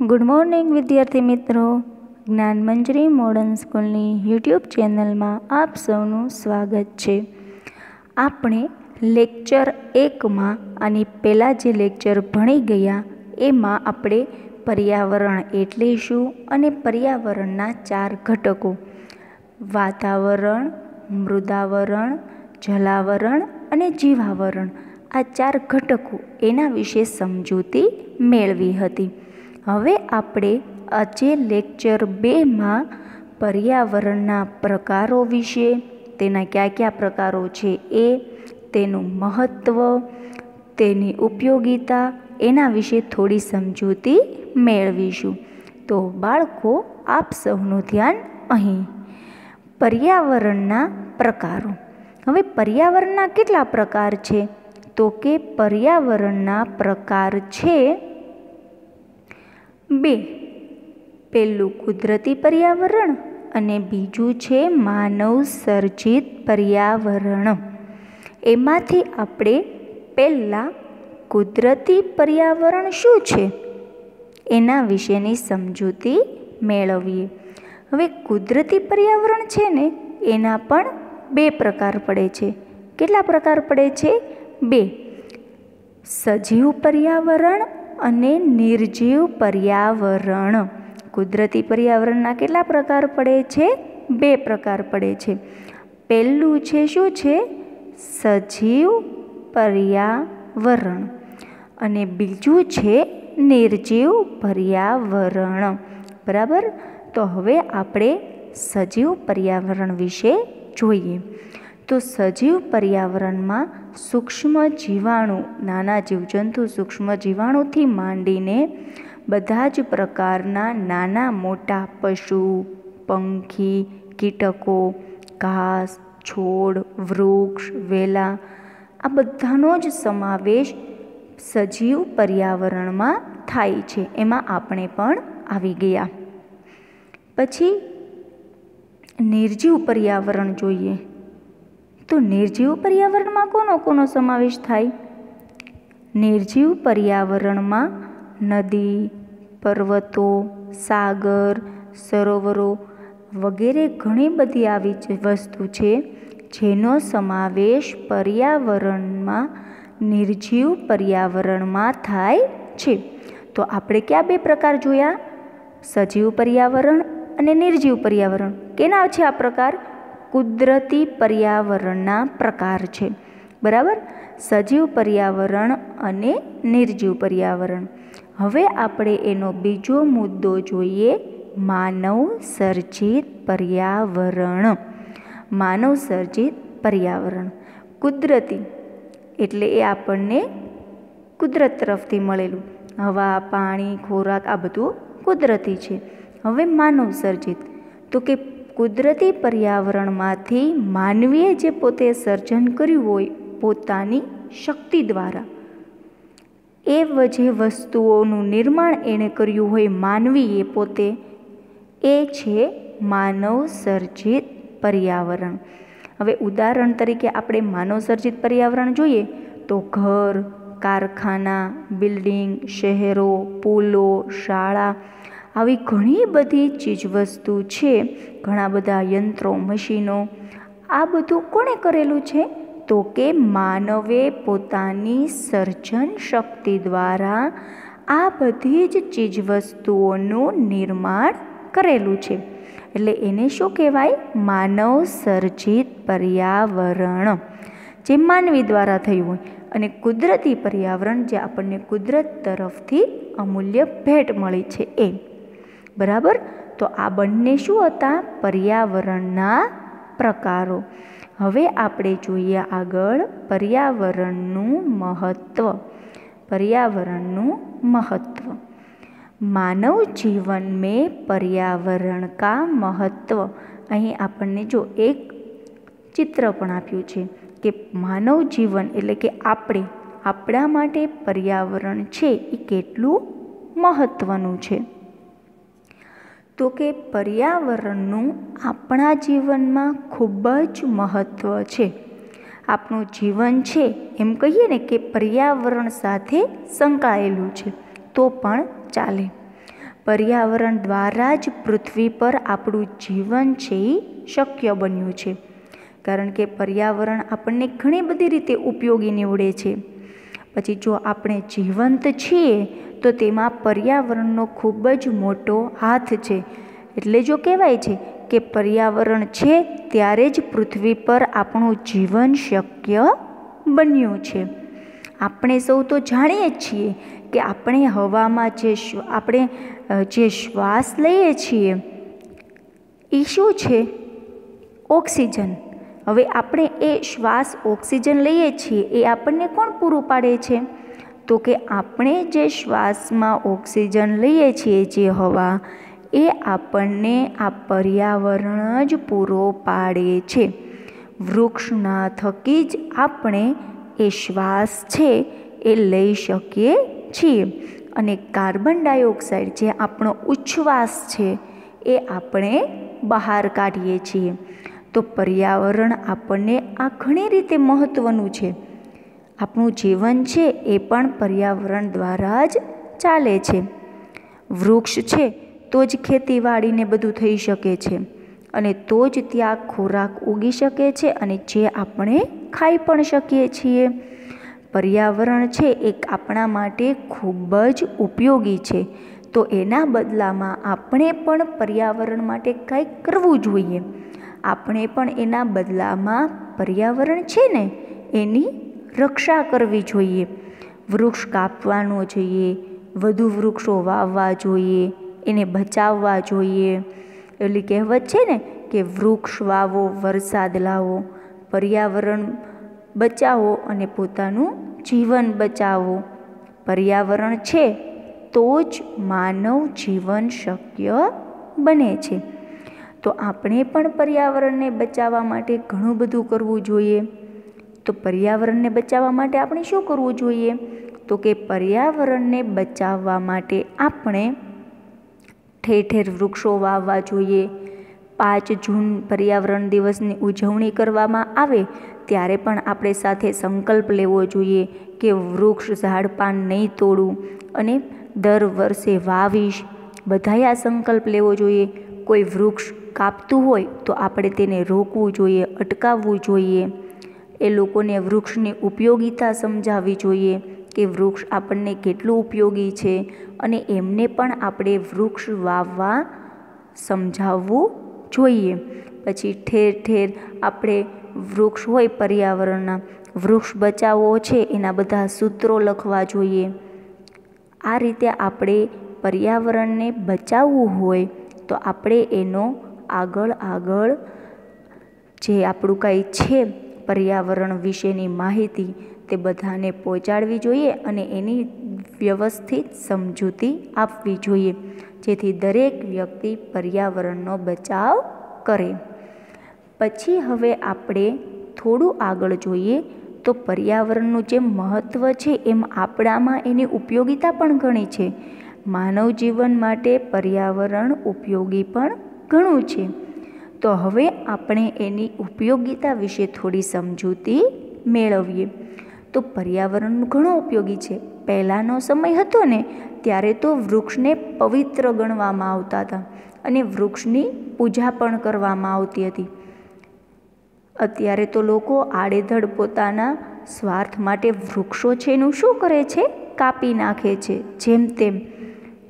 Good morning, વિદ્યાર્થી મિત્રો. જ્ઞાન મંજરી મોડર્ન સ્કૂલની યુટ્યુબ ચેનલમાં આપ સૌનું સ્વાગત છે. આપણે લેક્ચર એકમાં આની પહેલાં જે લેક્ચર ભણી ગયા, એમાં આપણે પર્યાવરણ એટલે શું અને પર્યાવરણના ચાર ઘટકો. વાતાવરણ, મૃદાવરણ, જલાવરણ અને જીવાવરણ. આ ચાર ઘટકો એના વિશે સમજૂતી મેળવી હતી. હવે આપણે આજે લેક્ચર બેમાં પર્યાવરણના પ્રકારો વિશે, તેના કયા કયા પ્રકારો છે એ, તેનું મહત્ત્વ તેની ઉપયોગિતા, એના વિશે થોડી સમજૂતી મેળવીશું. તો બાળકો, આપ સૌનું ધ્યાન અહીં. પર્યાવરણના પ્રકારો. હવે પર્યાવરણના કેટલા પ્રકાર છે? તો કે પર્યાવરણના પ્રકાર છે બે. પહેલું કુદરતી પર્યાવરણ અને બીજું છે માનવ સર્જિત પર્યાવરણ. એમાંથી આપણે પહેલાં કુદરતી પર્યાવરણ શું છે? એના વિશેની સમજૂતી મેળવીએ. હવે કુદરતી પર્યાવરણ છે ને, એના પણ બે પ્રકાર પડે છે. કેટલા પ્રકાર પડે છે? બે. સજીવ પર્યાવરણ અને નિર્જીવ પર્યાવરણ. કુદરતી પર્યાવરણના કેટલા પ્રકાર પડે છે? બે પ્રકાર પડે છે. પહેલું છે શું છે? સજીવ પર્યાવરણ. અને બીજું છે નિર્જીવ પર્યાવરણ. બરાબર? તો હવે આપણે સજીવ પર્યાવરણ વિશે જોઈએ. તો સજીવ પર્યાવરણમાં સૂક્ષ્મ જીવાણુ, નાના જીવજંતુ સૂક્ષ્મ જીવાણુથી માંડીને બધા જ પ્રકારના નાના મોટા પશુ, પંખી, કીટકો, ઘાસ, છોડ, વૃક્ષ, વેલા, આ બધાનો જ સમાવેશ સજીવ પર્યાવરણમાં થાય છે. એમાં આપણે પણ આવી ગયા. પછી નિર્જીવ પર્યાવરણ જોઈએ. તો નિર્જીવ પર્યાવરણમાં કોનો કોનો સમાવેશ થાય? નિર્જીવ પર્યાવરણમાં નદી, પર્વતો, સાગર, સરોવરો વગેરે ઘણી બધી આવી વસ્તુ છે, જેનો સમાવેશ પર્યાવરણમાં, નિર્જીવ પર્યાવરણમાં થાય છે. તો આપણે ક્યાં બે પ્રકાર જોયા? સજીવ પર્યાવરણ અને નિર્જીવ પર્યાવરણ. કેના છે આ પ્રકાર? કુદરતી પર્યાવરણના પ્રકાર છે. બરાબર? સજીવ પર્યાવરણ અને નિર્જીવ પર્યાવરણ. હવે આપણે એનો બીજો મુદ્દો જોઈએ, માનવ સર્જિત પર્યાવરણ. માનવ સર્જિત પર્યાવરણ. કુદરતી, એટલે એ આપણને કુદરત તરફથી મળેલું. હવા, પાણી, ખોરાક, આ બધું કુદરતી છે. હવે માનવ સર્જિત. તો કે કુદરતી પર્યાવરણમાંથી માનવીએ જે પોતે સર્જન કર્યું હોય, પોતાની શક્તિ દ્વારા. એ જે વસ્તુઓનું નિર્માણ એણે કર્યું હોય, માનવીએ પોતે એ છે માનવ સર્જિત પર્યાવરણ. હવે ઉદાહરણ તરીકે આપણે માનવ સર્જિત પર્યાવરણ જોઈએ તો ઘર, કારખાના, બિલ્ડિંગ, શહેરો, પુલો, શાળા આવી ઘણી બધી ચીજવસ્તુ છે, ઘણા બધા યંત્રો, મશીનો. આ બધું કોણે કરેલું છે? તો કે માનવે પોતાની સર્જન શક્તિ દ્વારા આ બધી જ ચીજવસ્તુઓનું નિર્માણ કરેલું છે. એટલે એને શું કહેવાય? માનવ સર્જિત પર્યાવરણ. જે માનવી દ્વારા થયું હોય. અને કુદરતી પર્યાવરણ જે આપણને કુદરત તરફથી અમૂલ્ય ભેટ મળી છે એ બરાબર? તો આ બંને શું હતા? પર્યાવરણના પ્રકારો. હવે આપણે જોઈએ આગળ પર્યાવરણનું મહત્ત્વ પર્યાવરણનું મહત્ત્વ માનવ જીવન મેં પર્યાવરણ કા મહત્ત્વ અહીં આપણને જો એક ચિત્ર પણ આપ્યું છે કે માનવ જીવન એટલે કે આપણે, આપણા માટે પર્યાવરણ છે એ કેટલું મહત્ત્વનું છે. તો કે પર્યાવરણનું આપણા જીવનમાં ખૂબ જ મહત્ત્વ છે. આપણું જીવન છે એમ કહીએ ને કે પર્યાવરણ સાથે સંકળાયેલું છે, તો પણ ચાલે. પર્યાવરણ દ્વારા જ પૃથ્વી પર આપણું જીવન છે એ શક્ય બન્યું છે. કારણ કે પર્યાવરણ આપણને ઘણી બધી રીતે ઉપયોગી નીવડે છે. પછી જો આપણે જીવંત છીએ, તો તેમાં પર્યાવરણનો ખૂબ જ મોટો હાથ છે. એટલે જો કહેવાય છે કે પર્યાવરણ છે, ત્યારે જ પૃથ્વી પર આપણું જીવન શક્ય બન્યું છે. આપણે સૌ તો જાણીએ જ છીએ કે આપણે હવામાં જે આપણે જે શ્વાસ લઈએ છીએ એ શું છે? ઓક્સિજન. હવે આપણે એ શ્વાસ ઓક્સિજન લઈએ છીએ, એ આપણને કોણ પૂરું પાડે છે? તો કે આપણે જે શ્વાસમાં ઓક્સિજન લઈએ છીએ જે હવા, એ આપણને આ પર્યાવરણ જ પૂરો પાડે છે. વૃક્ષના થકી જ આપણે એ શ્વાસ છે એ લઈ શકીએ છીએ. અને કાર્બન ડાયોક્સાઇડ જે આપણો ઉચ્છવાસ છે, એ આપણે બહાર કાઢીએ છીએ. તો પર્યાવરણ આપણને આ ઘણી રીતે મહત્ત્વનું છે. આપણું જીવન છે એ પણ પર્યાવરણ દ્વારા જ ચાલે છે. વૃક્ષ છે તો જ ખેતીવાડીને બધું થઈ શકે છે અને તો જ ત્યાં ખોરાક ઉગી શકે છે અને જે આપણે ખાઈ પણ શકીએ છીએ. પર્યાવરણ છે એક આપણા માટે ખૂબ જ ઉપયોગી છે. તો એના બદલામાં આપણે પણ પર્યાવરણ માટે કંઈક કરવું જોઈએ. આપણે પણ એના બદલામાં પર્યાવરણ છે ને, એની રક્ષા કરવી જોઈએ. વૃક્ષ કાપવાનો જોઈએ, વધુ વૃક્ષો વાવવા જોઈએ, એને બચાવવા જોઈએ. એટલી કહેવત છે ને કે વૃક્ષ વાવો, વરસાદ લાવો, પર્યાવરણ બચાવો અને પોતાનું જીવન બચાવો. પર્યાવરણ છે તો જ માનવ જીવન શક્ય બને છે. તો આપણે પણ પર્યાવરણને બચાવવા માટે ઘણું બધું કરવું જોઈએ. તો પર્યાવરણને બચાવવા માટે આપણે શું કરવું જોઈએ? તો કે પર્યાવરણને બચાવવા માટે આપણે ઠેર ઠેર વૃક્ષો વાવવા જોઈએ. પાંચ જૂન પર્યાવરણ દિવસની ઉજવણી કરવામાં આવે ત્યારે પણ આપણે સાથે સંકલ્પ લેવો જોઈએ કે વૃક્ષ ઝાડપાન નહીં તોડું અને દર વર્ષે વાવીશ. બધાએ આ સંકલ્પ લેવો જોઈએ. કોઈ વૃક્ષ કાપતું હોય તો આપણે તેને રોકવું જોઈએ, અટકાવવું જોઈએ. એ લોકોને વૃક્ષની ઉપયોગિતા સમજાવવી જોઈએ કે વૃક્ષ આપણને કેટલું ઉપયોગી છે અને એમને પણ આપણે વૃક્ષ વાવવા સમજાવવું જોઈએ. પછી ઠેર ઠેર આપણે વૃક્ષ હોય પર્યાવરણના, વૃક્ષ બચાવો છે એના બધા સૂત્રો લખવા જોઈએ. આ રીતે આપણે પર્યાવરણને બચાવવું હોય તો આપણે એનો આગળ આગળ જે આપણું કાંઈ છે પર્યાવરણ વિશેની માહિતી તે બધાને પહોંચાડવી જોઈએ અને એની વ્યવસ્થિત સમજૂતી આપવી જોઈએ. જેથી દરેક વ્યક્તિ પર્યાવરણનો બચાવ કરે. પછી હવે આપણે થોડું આગળ જોઈએ તો પર્યાવરણનું જે મહત્ત્વ છે એમ આપણામાં એની ઉપયોગિતા પણ ઘણી છે. માનવ જીવન માટે પર્યાવરણ ઉપયોગી પણ ઘણું છે. તો હવે આપણે એની ઉપયોગિતા વિશે થોડી સમજૂતી મેળવીએ. તો પર્યાવરણનું ઘણો ઉપયોગી છે. પહેલાંનો સમય હતો ને, ત્યારે તો વૃક્ષને પવિત્ર ગણવામાં આવતા હતા અને વૃક્ષની પૂજા પણ કરવામાં આવતી હતી. અત્યારે તો લોકો આડેધડ પોતાના સ્વાર્થ માટે વૃક્ષો છે એનું શું કરે છે? કાપી નાખે છે. જેમ તેમ.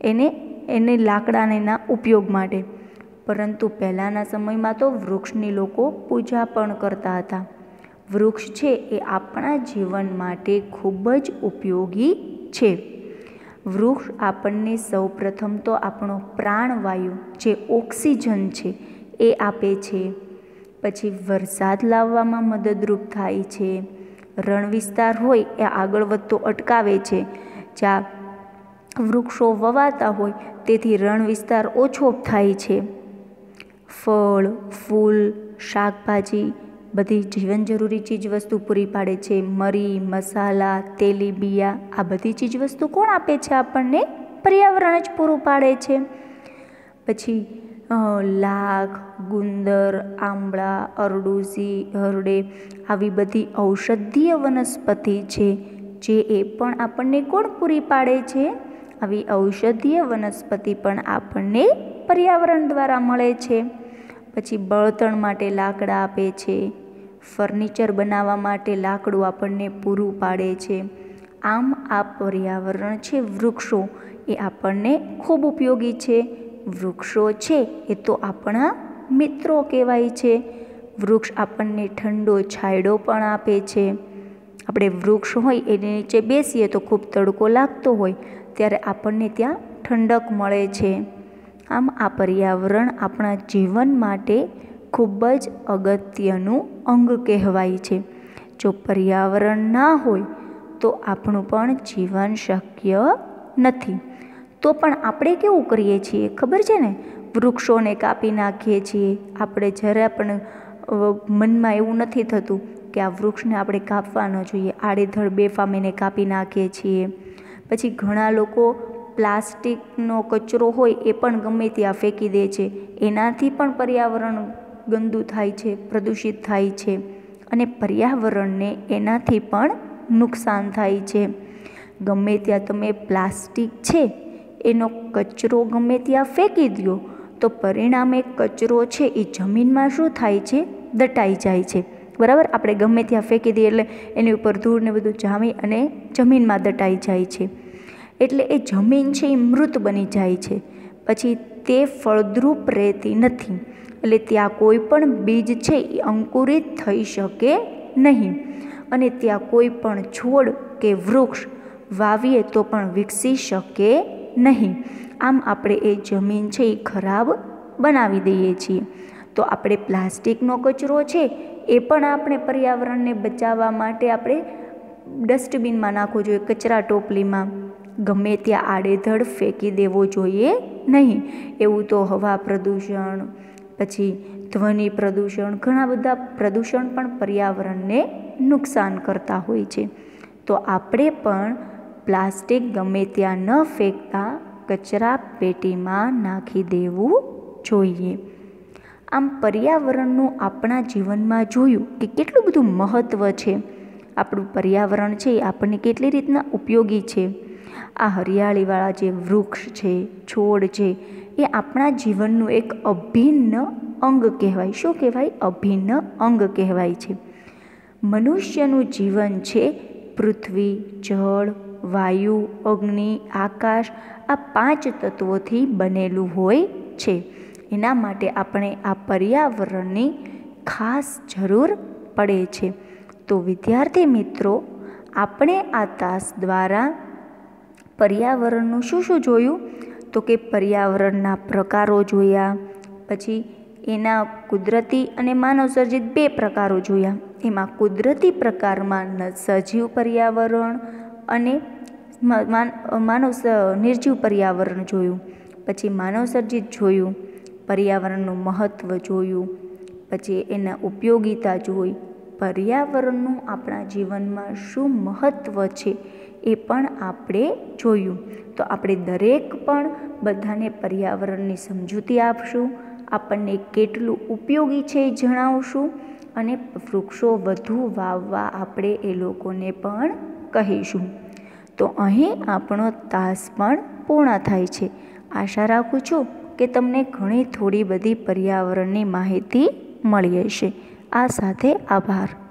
એને એને લાકડાનેના ઉપયોગ માટે. પરંતુ પહેલાંના સમયમાં તો વૃક્ષની લોકો પૂજા પણ કરતા હતા. વૃક્ષ છે એ આપણા જીવન માટે ખૂબ જ ઉપયોગી છે. વૃક્ષ આપણને સૌપ્રથમ તો આપણો પ્રાણવાયુ, જે ઓક્સિજન છે, એ આપે છે. પછી વરસાદ લાવવામાં મદદરૂપ થાય છે. રણ વિસ્તાર હોય એ આગળ વધતો અટકાવે છે. જ્યાં વૃક્ષો વવાતા હોય, તેથી રણ વિસ્તાર ઓછો થાય છે. ફળ, ફૂલ, શાકભાજી, બધી જીવન જરૂરી ચીજવસ્તુ પૂરી પાડે છે. મરી, મસાલા તેલીબિયા આ બધી ચીજવસ્તુ કોણ આપે છે આપણને? પર્યાવરણ જ પૂરું પાડે છે. પછી લાખ, ગુંદર, આંબળા, અરડુસી, હરડે આવી બધી ઔષધીય વનસ્પતિ છે, જે એ પણ આપણને કોણ પૂરી પાડે છે? આવી ઔષધીય વનસ્પતિ પણ આપણને પર્યાવરણ દ્વારા મળે છે. પછી બળતણ માટે લાકડા આપે છે. ફર્નિચર બનાવવા માટે લાકડું આપણને પૂરું પાડે છે. આમ આ પર્યાવરણ છે, વૃક્ષો. એ આપણને ખૂબ ઉપયોગી છે. વૃક્ષો છે, એ તો આપણા મિત્રો કહેવાય છે. વૃક્ષ આપણને ઠંડો છાંયડો પણ આપે છે. આપણે વૃક્ષ હોય એની નીચે બેસીએ તો ખૂબ તડકો લાગતો હોય, ત્યારે આપણને ત્યાં ઠંડક મળે છે. આમ આ પર્યાવરણ આપણા જીવન માટે ખૂબ જ અગત્યનું અંગ કહેવાય છે. જો પર્યાવરણ ના હોય, તો આપણું પણ જીવન શક્ય નથી. તો પણ આપણે કેવું કરીએ છીએ? ખબર છે ને? વૃક્ષોને કાપી નાખીએ છીએ. આપણે જરા પણ મનમાં એવું નથી થતું કે આ વૃક્ષને આપણે કાપવા ન જોઈએ. આડેધડ બેફામીને કાપી નાખીએ છીએ. પછી ઘણા લોકો પ્લાસ્ટિકનો કચરો હોય એ પણ ગમે ત્યાં ફેંકી દે છે. એનાથી પણ પર્યાવરણ ગંદુ થાય છે, પ્રદૂષિત થાય છે અને પર્યાવરણને એનાથી પણ નુકસાન થાય છે. ગમે ત્યાં તમે પ્લાસ્ટિક છે, એનો કચરો ગમે ત્યાં ફેંકી દો તો પરિણામે કચરો છે એ જમીનમાં શું થાય છે? દટાઈ જાય છે. બરાબર? આપણે ગમે ત્યાં ફેંકી દઈએ એટલે એની ઉપર ધૂળ ને બધું જામી અને જમીનમાં દટાઈ જાય છે. એટલે એ જમીન છે એ મૃત બની જાય છે. પછી તે ફળદ્રુપ રહેતી નથી. એટલે ત્યાં કોઈ પણ બીજ છે એ અંકુરિત થઈ શકે નહીં. અને ત્યાં કોઈ પણ છોડ કે વૃક્ષ વાવીએ તો પણ વિકસી શકે નહીં. આમ આપણે એ જમીન છે એ ખરાબ બનાવી દઈએ છીએ. તો આપણે પ્લાસ્ટિકનો કચરો છે એ પણ આપણે પર્યાવરણને બચાવવા માટે આપણે ડસ્ટબિનમાં નાખવો જોઈએ, કચરા ટોપલીમાં. ગમે ત્યાં આડેધડ ફેંકી દેવો જોઈએ નહીં. એવું તો હવા પ્રદૂષણ, પછી ધ્વનિ પ્રદૂષણ, ઘણા બધા પ્રદૂષણ પણ પર્યાવરણને નુકસાન કરતા હોય છે. તો આપણે પણ પ્લાસ્ટિક ગમે ત્યાં ન ફેંકતા કચરા પેટીમાં નાખી દેવું જોઈએ. આમ પર્યાવરણનું આપણા જીવનમાં જોયું કે કેટલું બધું મહત્ત્વ છે. આપણું પર્યાવરણ છે એ આપણને કેટલી રીતના ઉપયોગી છે. આ હરિયાળીવાળા જે વૃક્ષ છે, છોડ છે, એ આપણા જીવનનું એક અભિન્ન અંગ કહેવાય. શું કહેવાય? અભિન્ન અંગ કહેવાય છે. મનુષ્યનું જીવન છે પૃથ્વી, જળ, વાયુ, અગ્નિ, આકાશ, આ પાંચ તત્વોથી બનેલું હોય છે. એના માટે આપણે આ પર્યાવરણની ખાસ જરૂર પડે છે. તો વિદ્યાર્થી મિત્રો, આપણે આ તાસ દ્વારા પર્યાવરણનું શું શું જોયું? તો કે પર્યાવરણના પ્રકારો જોયા, પછી એના કુદરતી અને માનવસર્જિત બે પ્રકારો જોયા. એમાં કુદરતી પ્રકારમાં સજીવ પર્યાવરણ અને માનવ નિર્જીવ પર્યાવરણ જોયું. પછી માનવસર્જિત જોયું, પર્યાવરણનું મહત્ત્વ જોયું, પછી એના ઉપયોગિતા જોઈ. પર્યાવરણનું આપણા જીવનમાં શું મહત્ત્વ છે? એ પણ આપણે જોયું. તો આપણે દરેક પણ બધાને પર્યાવરણની સમજૂતી આપશું, આપણને કેટલું ઉપયોગી છે એ જણાવશું અને વૃક્ષો વધુ વાવવા આપણે એ લોકોને પણ કહીશું. તો અહીં આપણો તાસ પણ પૂર્ણ થાય છે. આશા રાખું છું કે તમને ઘણી થોડી બધી પર્યાવરણની માહિતી મળી હશે. આ સાથે આભાર.